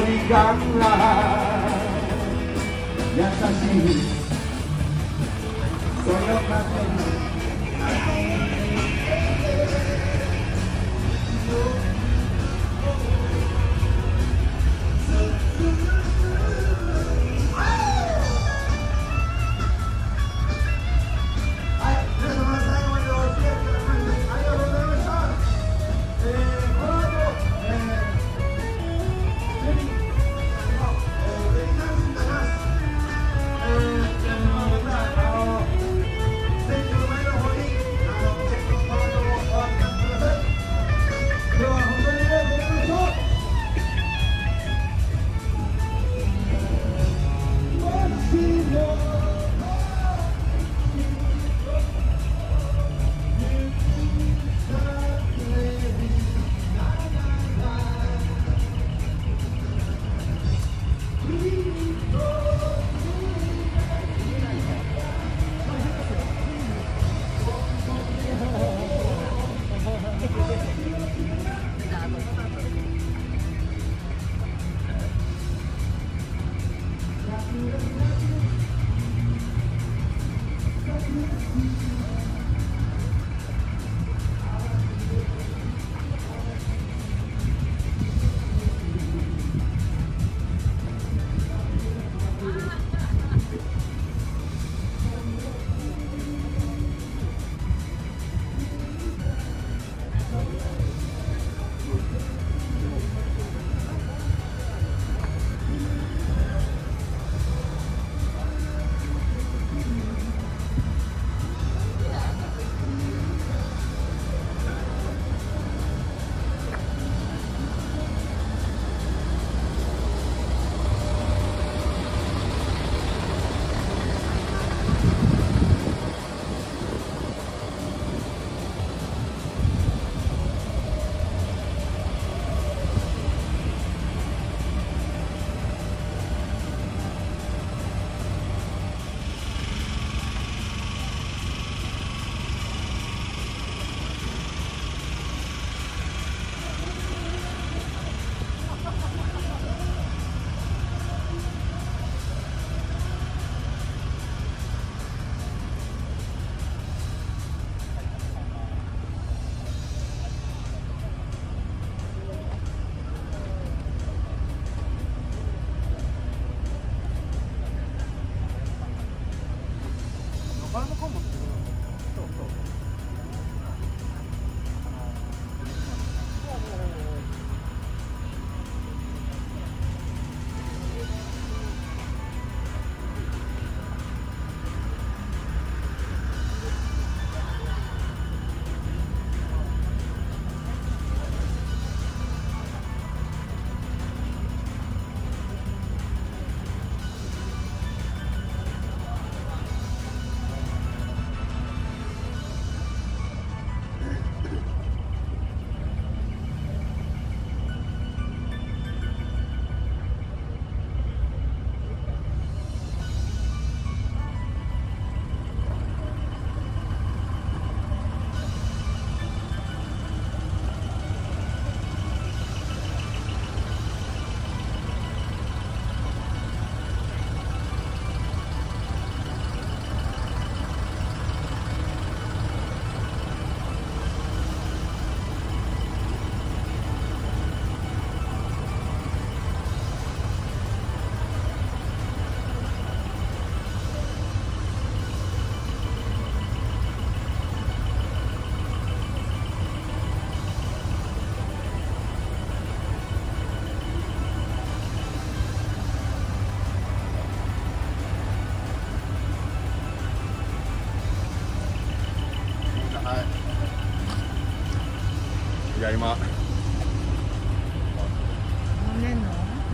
berikanlah yang kasih. Soyok kasih. い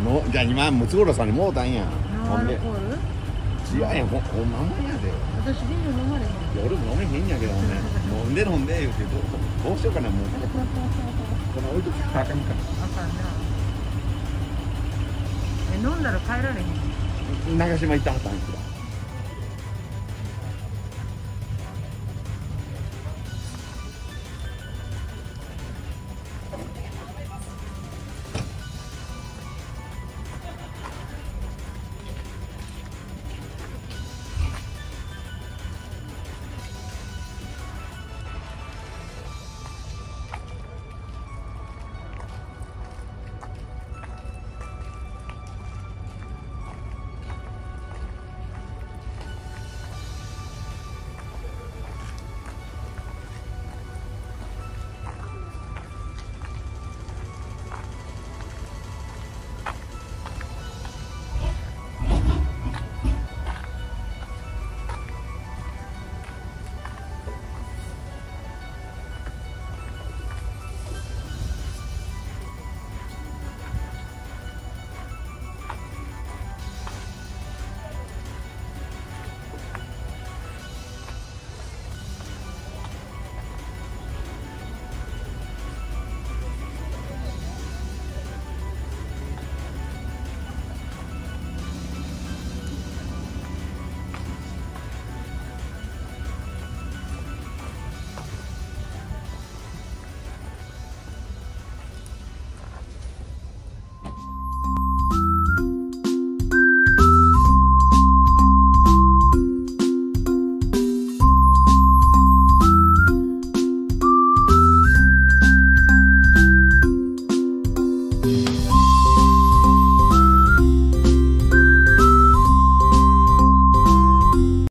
のじゃあ今ムツゴロウさんにもうたんやノンアルほんで。コール？違うやんほほんまもんやで。私ビール飲まれへん。いや俺も飲めへんやけどね。飲んで飲んで言うてどうどうしようかなもう。この置いときたらあかんかあかんな。え飲んだら帰られへん長島行ってはったんですよ